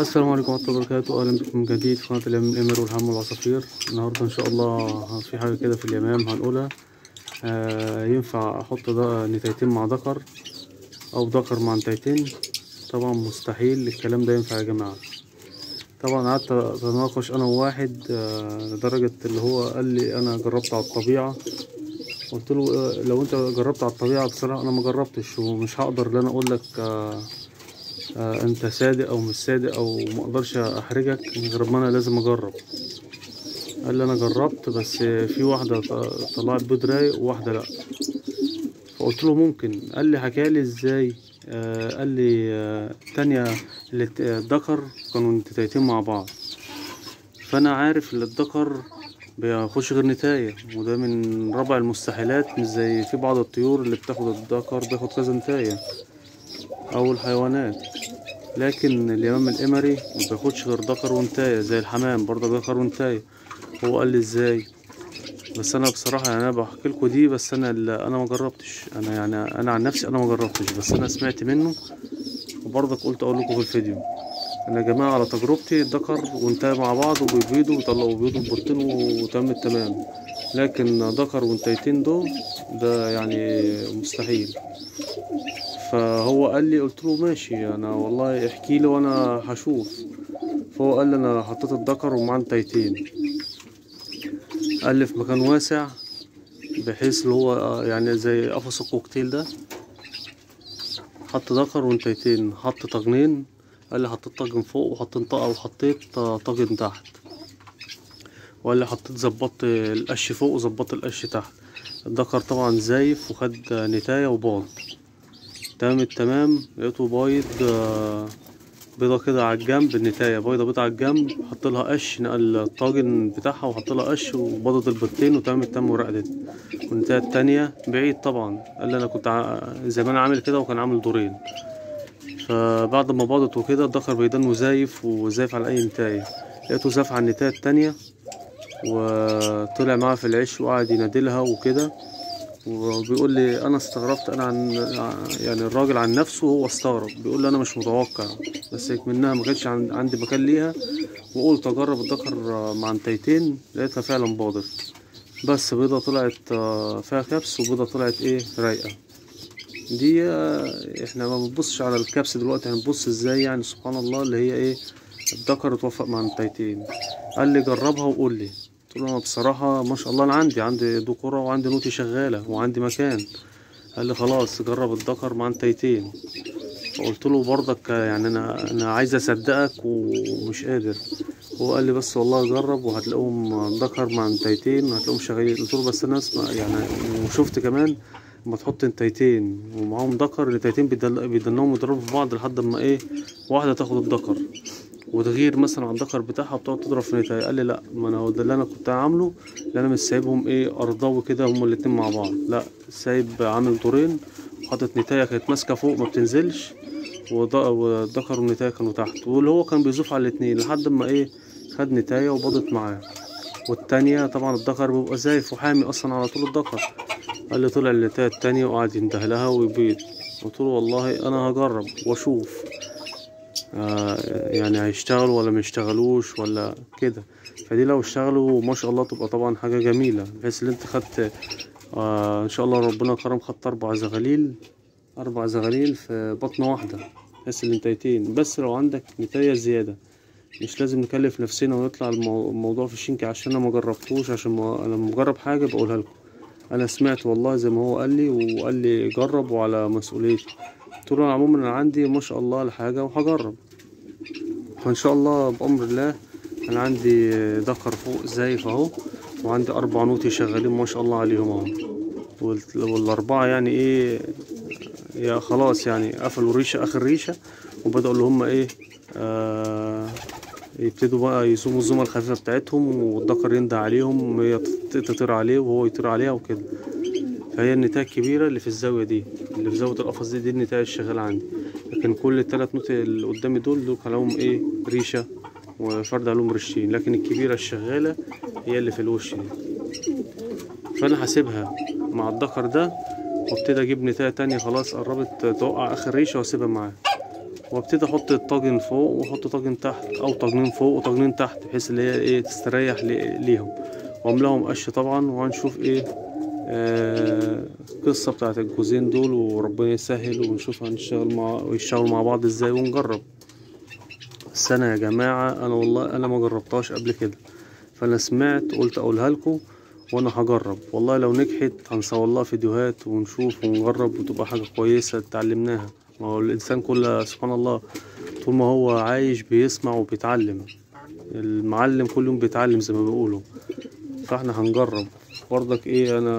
السلام عليكم ورحمة الله وبركاته. أهلا بكم جديد في قناة اليمام الإمر والهم والعصافير. النهاردة إن شاء الله في حاجة كده في اليمام هنقولها. آه ينفع أحط ده نتايتين مع ذكر أو ذكر مع نتايتين؟ طبعا مستحيل. الكلام ده ينفع يا جماعة. طبعا قعدت أتناقش أنا وواحد آه لدرجة اللي هو قال لي أنا جربت على الطبيعة. قلت له آه لو أنت جربت على الطبيعة بصراحة أنا ما جربتش ومش هقدر إن أنا أقول لك آه انت صادق أو مش صادق أو ما أقدرش احرجك غير ما أنا لازم اجرب. قال لي أنا جربت بس في واحدة طلعت بيض رايق وواحدة لا. فقلت له ممكن. قال لي حكالي إزاي؟ آه قال لي آه تانية اللي ت- الذكر كانوا نتايتين مع بعض. فأنا عارف إن الذكر بيخش غير نتاية وده من ربع المستحيلات مش زي في بعض الطيور اللي بتاخد الذكر بياخد كذا نتاية. أو الحيوانات. لكن اليمام الإمري ما بياخدش غير ذكر وانتاية زي الحمام برضه ذكر وانتاية هو قال لي إزاي؟ بس أنا بصراحة يعني أنا بحكي لكم دي بس أنا أنا ما جربتش. أنا يعني أنا عن نفسي أنا ما جربتش بس أنا سمعت منه وبرضك قلت أقول لكم في الفيديو. أنا يا جماعة على تجربتي الذكر وانتاية مع بعض وبيبيضوا ويطلعوا بيضوا ببطين وتم التمام. لكن ذكر وانتايتين دول ده يعني مستحيل. فهو قال لي قلت له ماشي أنا والله احكي لي وأنا هشوف. فهو قال لي أنا حطيت الذكر ومعاه نتايتين قال لي في مكان واسع بحيث اللي هو يعني زي قفص الكوكتيل ده. حط ذكر ونتايتين حط طاجنين. قال لي حطيت طاجن فوق وحطيت طاقة وحطيت طاجن تحت. وقال لي حطيت ظبطت القش فوق وظبطت القش تحت. الذكر طبعا زايف وخد نتاية وباض تمام التمام. لقيته بايض آه، بيضة كده على الجنب النتاية بيضة بيضة على الجنب. حط لها قش نقل الطاجن بتاعها وحط لها قش وبضت البيضتين وتمام التم ورقدت. والنتاية التانية بعيد طبعا. قال لي أنا كنت زمان عامل كده وكان عامل دورين. فبعد ما باضت وكده الدخر بيضان وزايف وزايف على أي نتاية. لقيته زاف على النتاية التانية وطلع معاها في العش وقعد ينادلها وكده. وبيقول لي أنا استغربت أنا عن يعني الراجل عن نفسه هو استغرب. بيقول لي أنا مش متوقع بس منها ما كانش عن- عندي مكان ليها. وقلت أجرب الذكر مع نتايتين لقيتها فعلا باضت بس بيضة طلعت آه، فيها كبس وبيضة طلعت إيه رايقة. دي آه، إحنا ما بنبصش على الكبس دلوقتي هنبص إزاي يعني؟ سبحان الله اللي هي إيه الذكر اتوفق مع نتايتين. قال لي جربها وقول لي. قلت له أنا بصراحة ما شاء الله أنا عندي عندي ذكورة وعندي نوتي شغالة وعندي مكان. قال لي خلاص جرب الذكر مع نتايتين فقلت له برضك يعني أنا أنا عايز أصدقك ومش قادر. هو قال لي بس والله جرب وهتلاقيهم ذكر مع نتايتين وهتلاقيهم شغالين. قلت له بس أنا أسمع يعني وشفت كمان لما تحط نتايتين ومعاهم ذكر النتايتين بيدل- بيدنهم يضربوا في بعض لحد ما إيه واحدة تاخد الذكر. وتغير مثلا على الذكر بتاعها بتقعد تضرب في نتاية قال لي لا ما أنا هو ده اللي أنا كنت عامله اللي أنا مش سايبهم إيه أرضاوي كده هما الاتنين مع بعض. لا سايب عامل دورين وحاطط نتاية كانت ماسكة فوق ما بتنزلش والذكر والنتاية كانوا تحت. واللي هو كان بيزوف على الاتنين لحد ما إيه خد نتاية وبضت معاه. والتانية طبعا الذكر بيبقى زايف وحامي أصلا على طول الذكر. قال لي طلع النتاية التانية وقعد يندهلها ويبيض. قلت له والله أنا هجرب وأشوف. يعني هيشتغلوا ولا ما يشتغلوش ولا كده. فدي لو اشتغلوا ما شاء الله تبقى طبعا حاجة جميلة بحيث إن أنت خدت آه إن شاء الله ربنا كرم خدت أربع زغاليل أربع زغاليل في بطن واحدة بحيث النتايتين بس لو عندك نتاية زيادة مش لازم نكلف نفسنا ونطلع المو- الموضوع في الشنك عشان أنا ما جربتوش عشان ما لما بجرب حاجة بقولها لكم. أنا سمعت والله زي ما هو قال لي وقال لي جرب وعلى مسؤوليتي قلت له عموما أنا عندي ما شاء الله الحاجة وهجرب. وإن شاء الله بأمر الله أنا عندي ذكر فوق زايف أهو وعندي أربع نوتي شغالين ما شاء الله عليهم أهو. وال- والأربعة يعني إيه يا خلاص يعني قفلوا ريشة آخر ريشة. وبدأوا اللي هم إيه آه يبتدوا بقى يصوموا الزومه الخفيفة بتاعتهم والذكر يندى عليهم هي تط- تطير عليه وهو يطير عليها وكده. فهي النتاية الكبيرة اللي في الزاوية دي اللي في زاوية القفص دي دي النتاية الشغالة عندي. لكن كل التلات نوت اللي قدامي دول دول لهم إيه؟ ريشة وفرد عليهم ريشتين لكن الكبيرة الشغالة هي اللي في الوش دي. فأنا هسيبها مع الذكر ده وابتدي أجيب نتاية تانية خلاص. قربت توقع آخر ريشة وأسيبها معاه وابتدي أحط الطاجن فوق وأحط طاجن تحت أو طاجنين فوق وطاجنين تحت بحيث اللي هي إيه؟ تستريح لي- ليهم. وأملاهم قش طبعا وهنشوف إيه؟ آه القصة بتاعت الجوزين دول وربنا يسهل ونشوف هنشتغل مع ويشتغلوا مع بعض إزاي ونجرب. أنا يا جماعة أنا والله أنا ما جربتهاش قبل كده. فأنا سمعت قلت أقولها لكم وأنا هجرب. والله لو نجحت هنصور لها فيديوهات ونشوف ونجرب وتبقى حاجة كويسة اتعلمناها. ما هو الإنسان كله سبحان الله طول ما هو عايش بيسمع وبيتعلم. المعلم كل يوم بيتعلم زي ما بيقولوا. فإحنا هنجرب. برضك إيه أنا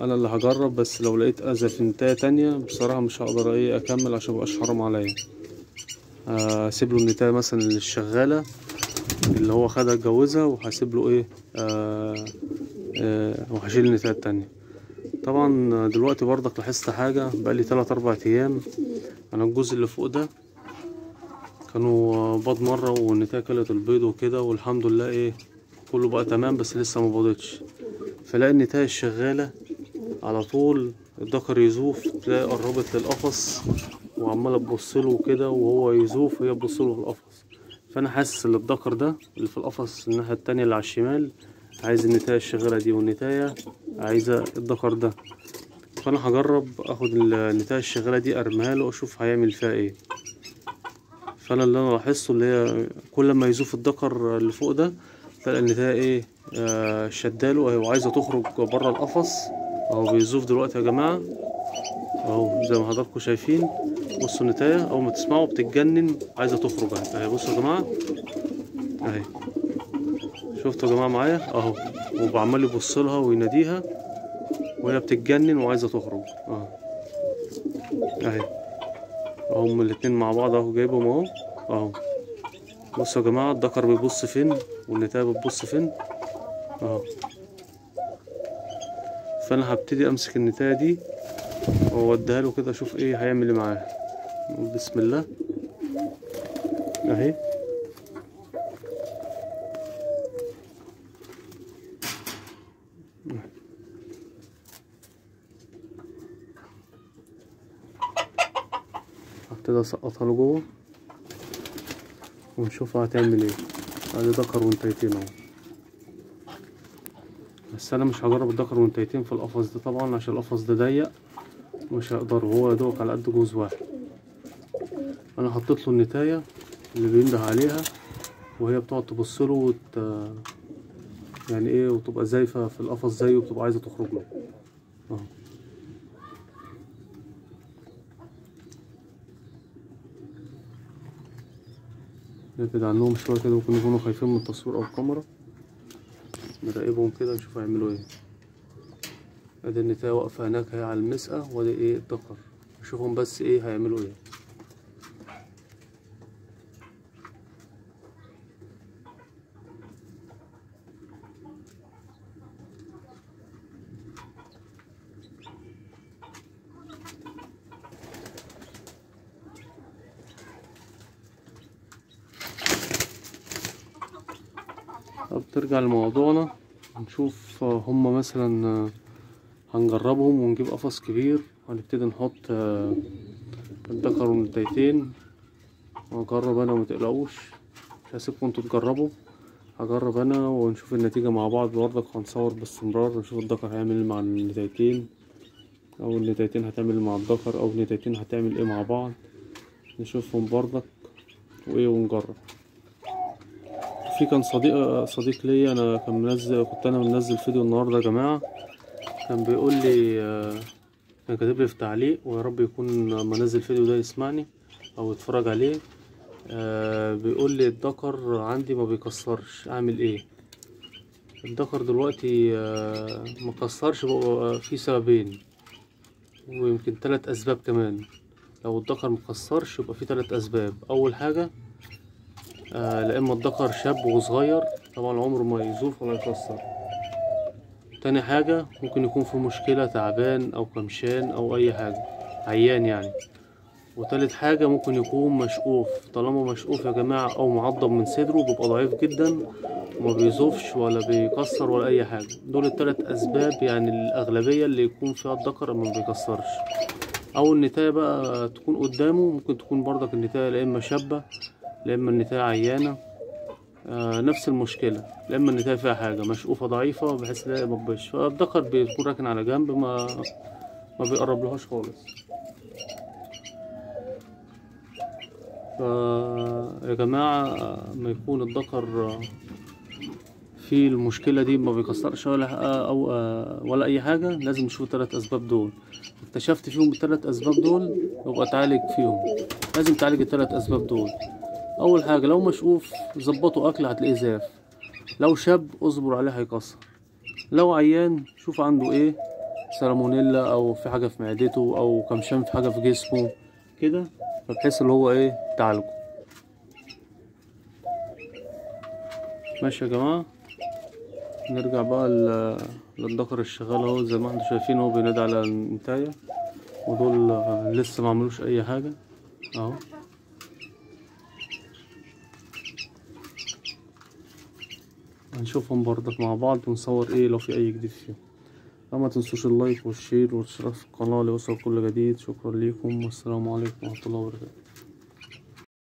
أنا اللي هجرب بس لو لقيت نتاية تانية بصراحة مش هقدر إيه أكمل عشان مبقاش حرام عليا. هسيب له النتاية مثلا للشغالة اللي هو خدها اتجوزها وهسيب له إيه آه آه وهشيل النتاية التانية. طبعا دلوقتي برضك لاحظت حاجة بقالي تلات أربع أيام أنا الجزء اللي فوق ده كانوا بيض مرة والنتاية كلت البيض وكده والحمد لله إيه كله بقى تمام بس لسه ما فلاقي النتاية الشغالة على طول الذكر يزوف تلاقي قربت للقفص وعمالة تبصله كده وهو يزوف وهي تبصله في القفص. فأنا حاسس إن الذكر ده اللي في القفص الناحية التانية اللي على الشمال عايز النتاية الشغالة دي والنتاية عايزة الذكر ده. فأنا هجرب آخد النتاية الشغالة دي أرميها له وأشوف هيعمل فيها إيه. فأنا اللي أنا لاحظته اللي هي كل ما يزوف الذكر اللي فوق ده تلاقي النتاية إيه؟ آه شداله. اهي وعايزة تخرج بره القفص. أهو بيزوف دلوقتي يا جماعة. أهو زي ما حضراتكم شايفين. بصوا النتاية أول ما تسمعوا بتتجنن. عايزة تخرج أهي. بصوا يا جماعة. أهي. شفتوا يا جماعة معايا؟ أهو. وبعمل يبص لها ويناديها. وهي بتتجنن وعايزة تخرج. أهو. أهي. هم الاتنين مع بعض أهو جايبهم أهو. أهو. بصوا يا جماعة الذكر بيبص فين؟ والنتاية بتبص فين؟ اهو فأنا هبتدي أمسك النتاية دي وأوديها له كده أشوف إيه هيعمل إيه معاها بسم الله. أهي. هبتدي أسقطها له جوه ونشوفها هتعمل إيه. ادي ذكر وانتيتين اهو. بس أنا مش هجرب الذكر وانتيتين في القفص ده طبعا عشان القفص ده ضيق مش هقدر. هو يا دوبك على قد جوز واحد. أنا حطيت له النتاية اللي بينده عليها وهي بتقعد تبص له وت... يعني إيه وتبقى زايفة في القفص زيه وبتبقى عايزة تخرج له أهو. نبعد عنهم شوية كده ممكن يكونوا خايفين من التصوير أو الكاميرا. نراقبهم كده نشوف هيعملوا إيه. أدي النتاية واقفة هناك اهي على المسقى وأدي إيه الذكر نشوفهم بس إيه هيعملوا إيه. طب ترجع لموضوعنا نشوف هما مثلا هنجربهم ونجيب قفص كبير وهنبتدي نحط الذكر والنتايتين وهجرب أنا ومتقلقوش مش هسيبكم أنتوا تجربوا. هجرب أنا ونشوف النتيجة مع بعض. برضك هنصور باستمرار نشوف الذكر هيعمل إيه مع النتايتين أو النتايتين هتعمل مع الذكر أو النتايتين هتعمل إيه مع بعض. نشوفهم برضك وإيه ونجرب. في كان صديق صديق ليا أنا كان منزل كنت أنا منزل فيديو النهارده يا جماعة. كان بيقول لي كان كاتب لي في تعليق ويا رب يكون لما انزل الفيديو ده يسمعني أو يتفرج عليه. بيقول لي الذكر عندي ما بيكسرش أعمل إيه؟ الذكر دلوقتي ما كسرش في سببين ويمكن ثلاث أسباب كمان. لو الذكر مكسرش يبقى في ثلاث أسباب. أول حاجة آه لا إما الذكر شاب وصغير طبعا عمره ما يزوف ولا يكسر تاني حاجة ممكن يكون في مشكلة تعبان أو كمشان أو أي حاجة عيان يعني. وتالت حاجة ممكن يكون مشقوف. طالما مشقوف يا جماعة أو معضب من صدره بيبقى ضعيف جدا وما بيزوفش ولا بيكسر ولا أي حاجة. دول التلات أسباب يعني الأغلبية اللي يكون فيها الذكر ما بيكسرش. أو النتاية بقى تكون قدامه ممكن تكون برضك النتاية لا إما شابة لا اما النتاية عيانة. آه نفس المشكلة. لا اما النتاية فيها حاجة مشقوفة ضعيفة بحيث لا مبش فالذكر بيكون راكن على جنب ما ما بيقربلهاش خالص. فا يا جماعة ما يكون الذكر في المشكلة دي ما بيكسرش ولا أو ولا أي حاجة لازم نشوف التلات أسباب دول. اكتشفت فيهم التلات أسباب دول يبقى تعالج فيهم. لازم تعالج التلات أسباب دول. أول حاجة لو مشقوف ظبطوا أكل هتلاقيه زاف. لو شاب اصبر عليه هيكسر. لو عيان شوف عنده إيه سالمونيلا أو في حاجة في معدته أو كمشان في حاجة في جسمه كده فبحيث اللي هو إيه تعالجه. ماشي يا جماعة. نرجع بقى ل- للذكر الشغال أهو زي ما إحنا شايفين هو بينادي على النتاية ودول لسه ما عملوش أي حاجة. أهو. هنشوفهم برضك مع بعض ونصور إيه لو في أي جديد فيهم. ما تنسوش اللايك والشير والاشتراك في القناة ليوصل كل جديد. شكرا ليكم والسلام عليكم ورحمة الله وبركاته.